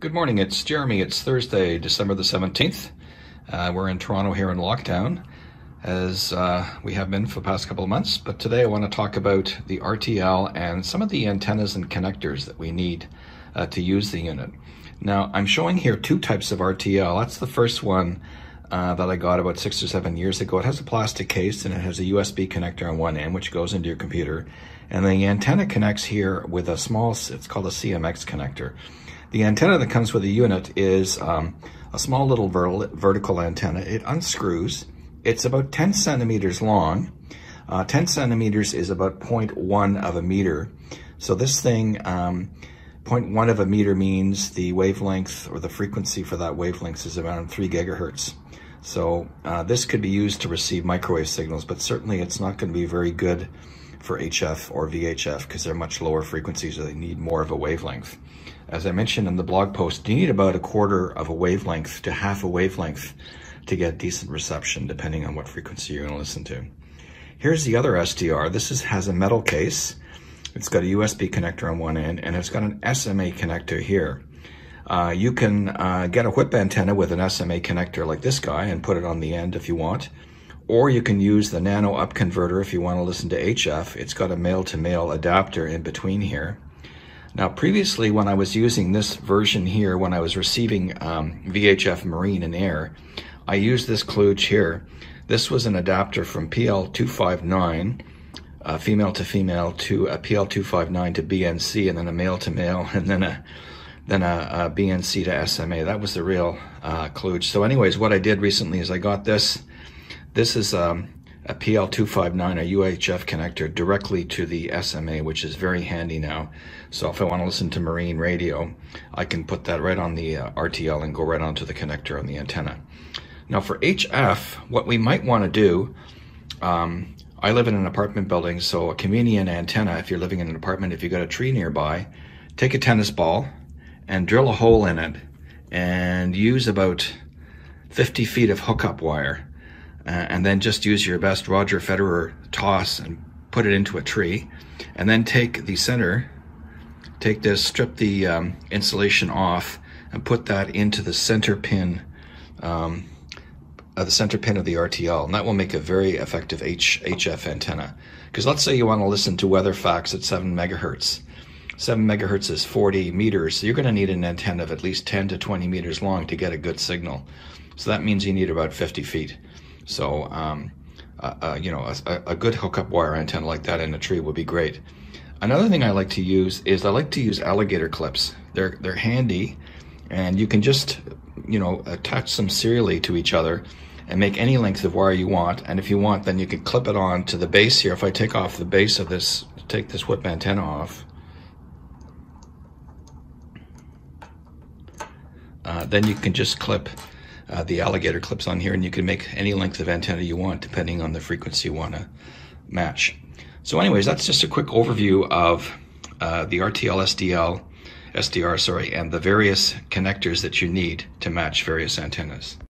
Good morning, it's Jeremy. It's Thursday, December the 17th. Uh, we're in Toronto here in lockdown, as uh, we have been for the past couple of months. But today I want to talk about the RTL and some of the antennas and connectors that we need uh, to use the unit. Now, I'm showing here two types of RTL. That's the first one uh, that I got about six or seven years ago. It has a plastic case and it has a USB connector on one end, which goes into your computer. And the antenna connects here with a small, it's called a CMX connector. The antenna that comes with the unit is um, a small little vertical antenna. It unscrews. It's about 10 centimeters long. Uh, 10 centimeters is about 0.1 of a meter. So this thing, um, 0.1 of a meter means the wavelength or the frequency for that wavelength is around 3 gigahertz. So uh, this could be used to receive microwave signals, but certainly it's not going to be very good for HF or VHF because they're much lower frequencies, so they need more of a wavelength. As I mentioned in the blog post, you need about a quarter of a wavelength to half a wavelength to get decent reception, depending on what frequency you're going to listen to. Here's the other SDR. This is, has a metal case. It's got a USB connector on one end, and it's got an SMA connector here. Uh, you can uh, get a whip antenna with an SMA connector like this guy and put it on the end if you want. Or you can use the nano up converter if you want to listen to HF. It's got a male to male adapter in between here. Now, previously, when I was using this version here, when I was receiving um, VHF Marine and Air, I used this kludge here. This was an adapter from PL259, uh, female to female, to a PL259 to BNC, and then a male to male, and then a then a, a BNC to SMA. That was the real uh, kludge. So anyways, what I did recently is I got this this is um, a PL259, a UHF connector directly to the SMA, which is very handy now. So if I want to listen to marine radio, I can put that right on the uh, RTL and go right onto the connector on the antenna. Now for HF, what we might want to do, um, I live in an apartment building, so a convenient antenna, if you're living in an apartment, if you've got a tree nearby, take a tennis ball and drill a hole in it and use about 50 feet of hookup wire uh, and then just use your best Roger Federer toss and put it into a tree. And then take the center, take this, strip the um, insulation off and put that into the center pin, um, uh, the center pin of the RTL. And that will make a very effective H HF antenna. Because let's say you want to listen to weather fax at 7 megahertz. 7 megahertz is 40 meters, so you're going to need an antenna of at least 10 to 20 meters long to get a good signal. So that means you need about 50 feet. So, um, uh, uh, you know, a, a, good hookup wire antenna like that in a tree would be great. Another thing I like to use is I like to use alligator clips. They're they're handy, and you can just you know attach them serially to each other and make any length of wire you want. And if you want, then you can clip it on to the base here. If I take off the base of this, take this whip antenna off, uh, then you can just clip uh, the alligator clips on here and you can make any length of antenna you want depending on the frequency you want to match. So anyways, that's just a quick overview of uh, the RTL SDL, SDR, sorry, and the various connectors that you need to match various antennas.